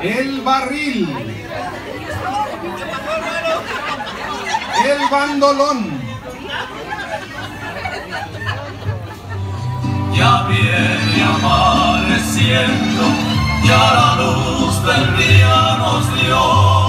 el barril, el bandolón. Ya viene amaneciendo, ya la luz del día nos dio.